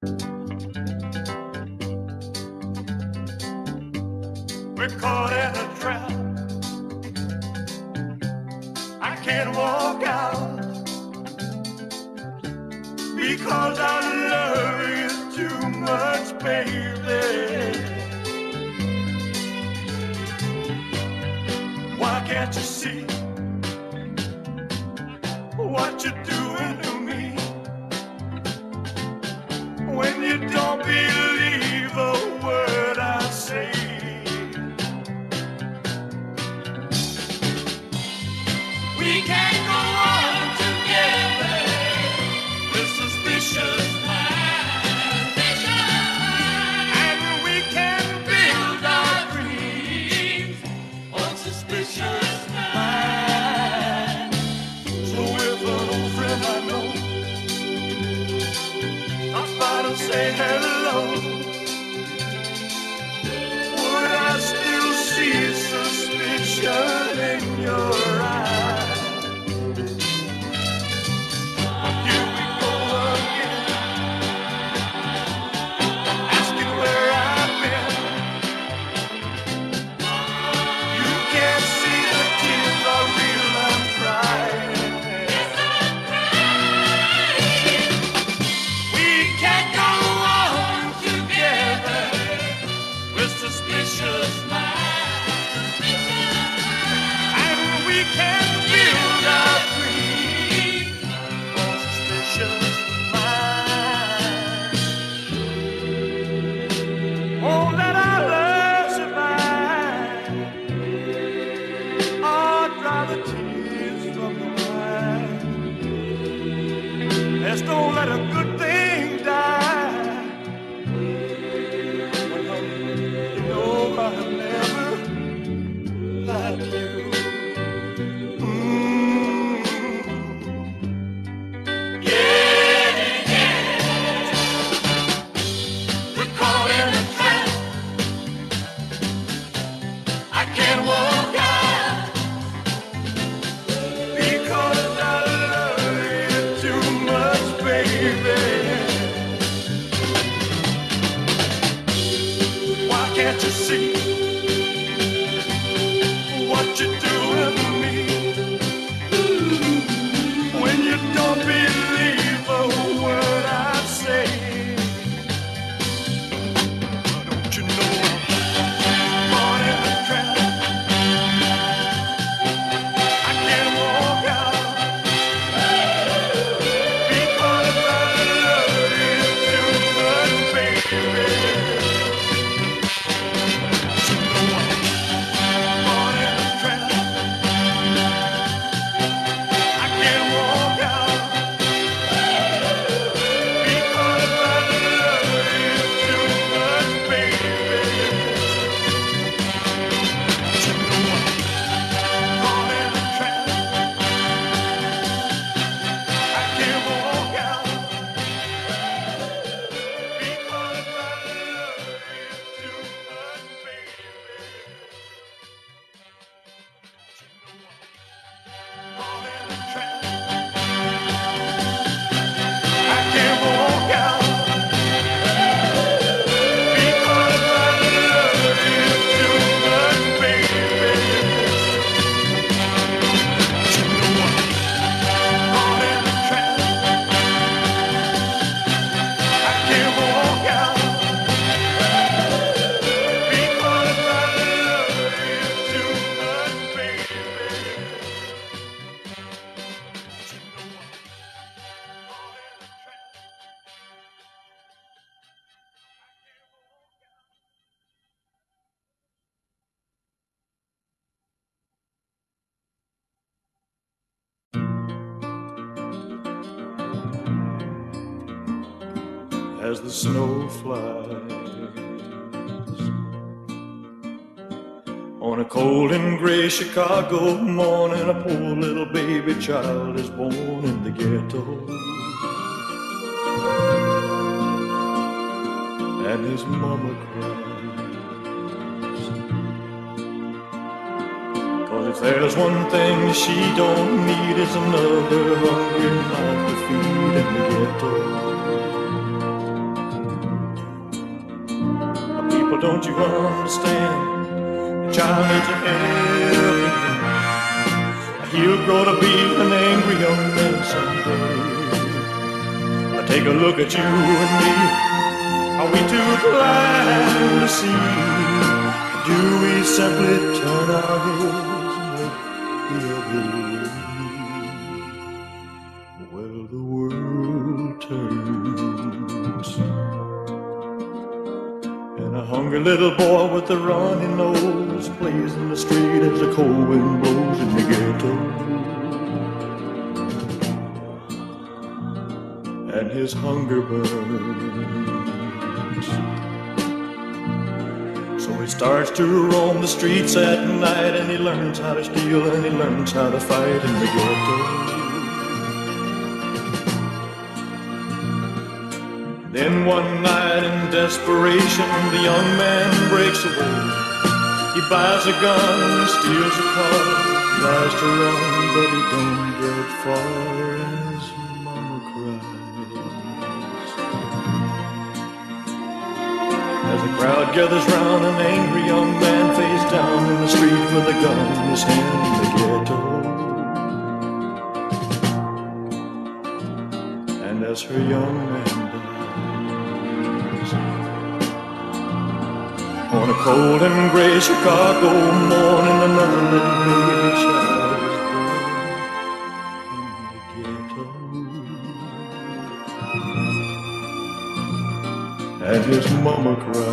We're caught in a trap. I can't walk out because I love you too much, baby. Why can't you see? be Would I still see suspicion in your eyes? Can't you see what you do? as the snow flies. On a cold and gray Chicago morning, a poor little baby child is born in the ghetto. And his mama cries. Cause if there's one thing she don't need, it's another hungry mouth to feed in the ghetto. Don't you understand? The child needs helping hand. He'll grow to be an angry young man someday. Take a look at you and me. Are we too blind to see? Do we simply turn our heads and look the other way? Hungry little boy with a runny nose plays in the street as the cold wind blows in the ghetto. and his hunger burns. So he starts to roam the streets at night and he learns how to steal and he learns how to fight in the ghetto. Then one night in desperation, the young man breaks away. He buys a gun, steals a car, tries to run, but he don't get far. And his mama cries. As the crowd gathers round, an angry young man face down in the street with a gun in his hand in the ghetto. And as her young man dies, on a cold and gray Chicago morning, another little baby child is born in the ghetto and his mama cried.